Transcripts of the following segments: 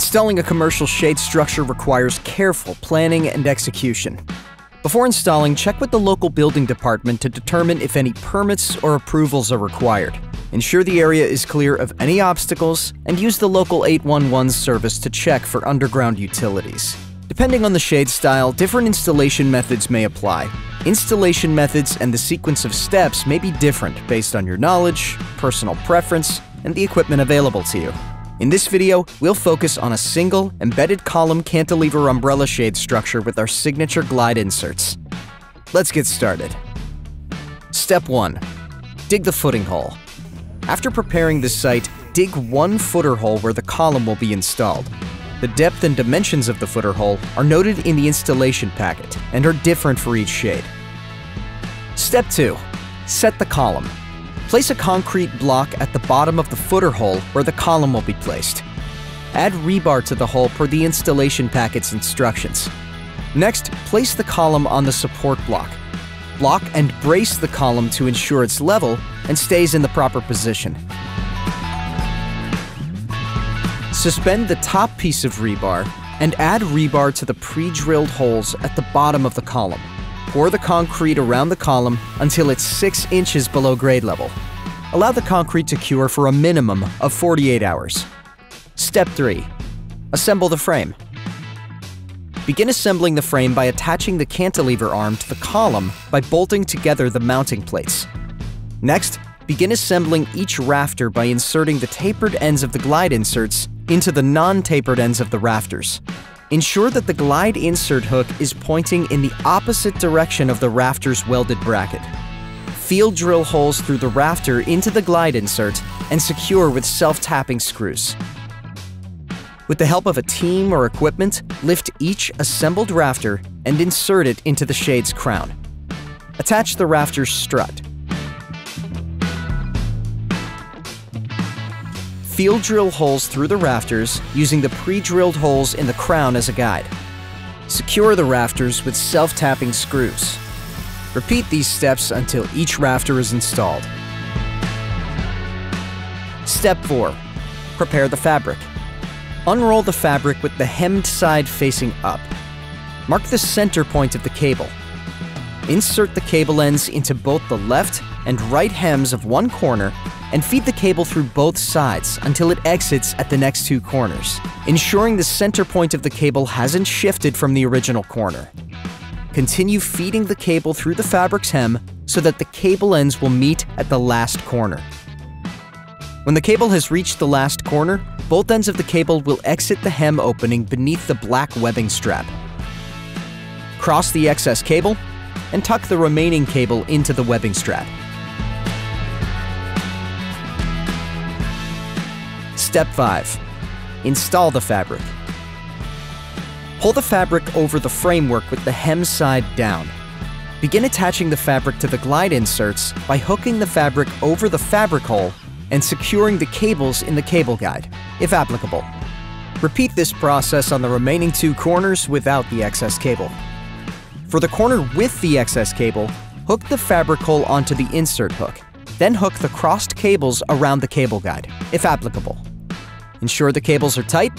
Installing a commercial shade structure requires careful planning and execution. Before installing, check with the local building department to determine if any permits or approvals are required. Ensure the area is clear of any obstacles, and use the local 811 service to check for underground utilities. Depending on the shade style, different installation methods may apply. Installation methods and the sequence of steps may be different based on your knowledge, personal preference, and the equipment available to you. In this video, we'll focus on a single, embedded column cantilever umbrella shade structure with our signature glide inserts. Let's get started. Step 1. Dig the footing hole. After preparing the site, dig one footer hole where the column will be installed. The depth and dimensions of the footer hole are noted in the installation packet and are different for each shade. Step 2. Set the column. Place a concrete block at the bottom of the footer hole where the column will be placed. Add rebar to the hole per the installation packet's instructions. Next, place the column on the support block. Block and brace the column to ensure it's level and stays in the proper position. Suspend the top piece of rebar and add rebar to the pre-drilled holes at the bottom of the column. Pour the concrete around the column until it's 6 inches below grade level. Allow the concrete to cure for a minimum of 48 hours. Step 3. Assemble the frame. Begin assembling the frame by attaching the cantilever arm to the column by bolting together the mounting plates. Next, begin assembling each rafter by inserting the tapered ends of the glide inserts into the non-tapered ends of the rafters. Ensure that the glide insert hook is pointing in the opposite direction of the rafter's welded bracket. Field drill holes through the rafter into the glide insert and secure with self-tapping screws. With the help of a team or equipment, lift each assembled rafter and insert it into the shade's crown. Attach the rafter's strut. Field drill holes through the rafters using the pre-drilled holes in the crown as a guide. Secure the rafters with self-tapping screws. Repeat these steps until each rafter is installed. Step 4. Prepare the fabric. Unroll the fabric with the hemmed side facing up. Mark the center point of the cable. Insert the cable ends into both the left and right hems of one corner and feed the cable through both sides until it exits at the next two corners, ensuring the center point of the cable hasn't shifted from the original corner. Continue feeding the cable through the fabric's hem so that the cable ends will meet at the last corner. When the cable has reached the last corner, both ends of the cable will exit the hem opening beneath the black webbing strap. Cross the excess cable and tuck the remaining cable into the webbing strap. Step 5. Install the fabric. Pull the fabric over the framework with the hem side down. Begin attaching the fabric to the glide inserts by hooking the fabric over the fabric hole and securing the cables in the cable guide, if applicable. Repeat this process on the remaining two corners without the excess cable. For the corner with the excess cable, hook the fabric hole onto the insert hook, then hook the crossed cables around the cable guide, if applicable. Ensure the cables are tight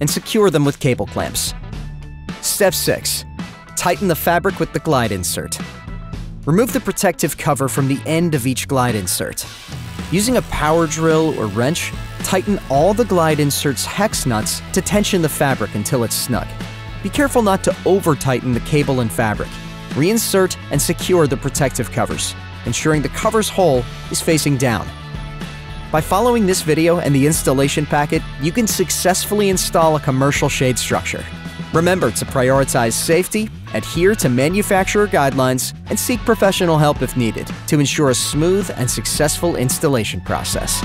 and secure them with cable clamps. Step 6. Tighten the fabric with the glide insert. Remove the protective cover from the end of each glide insert. Using a power drill or wrench, tighten all the glide insert's hex nuts to tension the fabric until it's snug. Be careful not to over-tighten the cable and fabric. Reinsert and secure the protective covers, ensuring the cover's hole is facing down. By following this video and the installation packet, you can successfully install a commercial shade structure. Remember to prioritize safety, adhere to manufacturer guidelines, and seek professional help if needed to ensure a smooth and successful installation process.